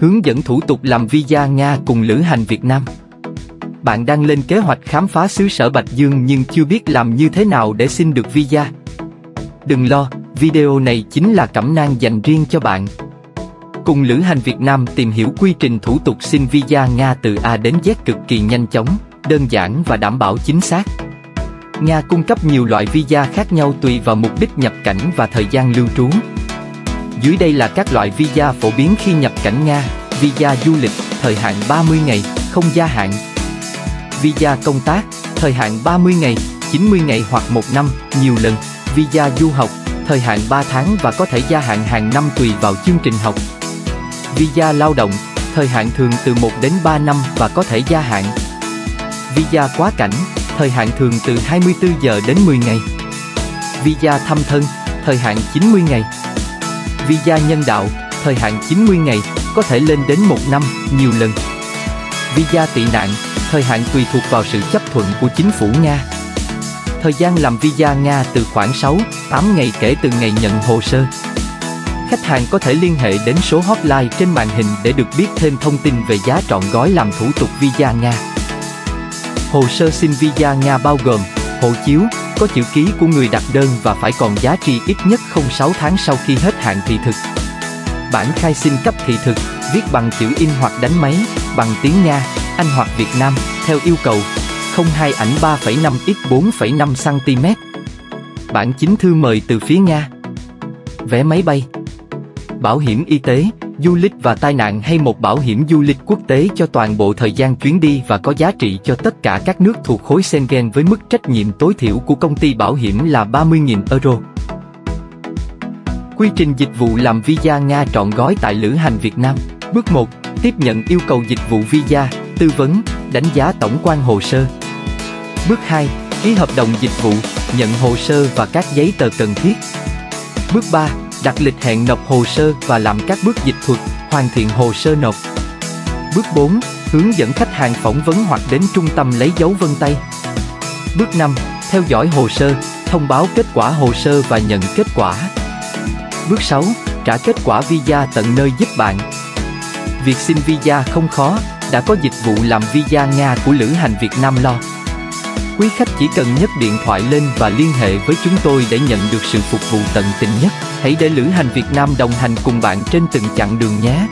hướng dẫn thủ tục làm visa Nga cùng lữ hành Việt Nam. Bạn đang lên kế hoạch khám phá xứ sở Bạch Dương nhưng chưa biết làm như thế nào để xin được visa. Đừng lo, video này chính là cẩm nang dành riêng cho bạn. Cùng lữ hành Việt Nam tìm hiểu quy trình thủ tục xin visa Nga từ A đến Z cực kỳ nhanh chóng, đơn giản và đảm bảo chính xác. Nga cung cấp nhiều loại visa khác nhau tùy vào mục đích nhập cảnh và thời gian lưu trú. Dưới đây là các loại visa phổ biến khi nhập cảnh Nga, visa du lịch, thời hạn 30 ngày, không gia hạn. Visa công tác, thời hạn 30 ngày, 90 ngày hoặc 1 năm, nhiều lần. Visa du học, thời hạn 3 tháng và có thể gia hạn hàng năm tùy vào chương trình học. Visa lao động, thời hạn thường từ 1 đến 3 năm và có thể gia hạn. Visa quá cảnh, thời hạn thường từ 24 giờ đến 10 ngày. Visa thăm thân, thời hạn 90 ngày. Visa nhân đạo, thời hạn 90 ngày, có thể lên đến 1 năm, nhiều lần. Visa tị nạn, thời hạn tùy thuộc vào sự chấp thuận của chính phủ Nga. Thời gian làm visa Nga từ khoảng 6, 8 ngày kể từ ngày nhận hồ sơ. Khách hàng có thể liên hệ đến số hotline trên màn hình để được biết thêm thông tin về giá trọn gói làm thủ tục visa Nga. Hồ sơ xin visa Nga bao gồm hộ chiếu, có chữ ký của người đặt đơn và phải còn giá trị ít nhất 06 tháng sau khi hết hạn thị thực. Bản khai xin cấp thị thực, viết bằng chữ in hoặc đánh máy, bằng tiếng Nga, Anh hoặc Việt Nam, theo yêu cầu. 02 ảnh 3,5 x 4,5 cm. Bản chính thư mời từ phía Nga. Vé máy bay. Bảo hiểm y tế, du lịch và tai nạn hay một bảo hiểm du lịch quốc tế cho toàn bộ thời gian chuyến đi và có giá trị cho tất cả các nước thuộc khối Schengen với mức trách nhiệm tối thiểu của công ty bảo hiểm là 30.000 euro. Quy trình dịch vụ làm visa Nga trọn gói tại lữ hành Việt Nam. Bước 1. Tiếp nhận yêu cầu dịch vụ visa, tư vấn, đánh giá tổng quan hồ sơ. Bước 2. Ký hợp đồng dịch vụ, nhận hồ sơ và các giấy tờ cần thiết. Bước 3 đặt lịch hẹn nộp hồ sơ và làm các bước dịch thuật, hoàn thiện hồ sơ nộp. Bước 4. Hướng dẫn khách hàng phỏng vấn hoặc đến trung tâm lấy dấu vân tay. Bước 5. Theo dõi hồ sơ, thông báo kết quả hồ sơ và nhận kết quả. Bước 6. Trả kết quả visa tận nơi giúp bạn. Việc xin visa không khó, đã có dịch vụ làm visa Nga của Lữ hành Việt Nam lo. Quý khách chỉ cần nhấc điện thoại lên và liên hệ với chúng tôi để nhận được sự phục vụ tận tình nhất. Hãy để Lữ hành Việt Nam đồng hành cùng bạn trên từng chặng đường nhé.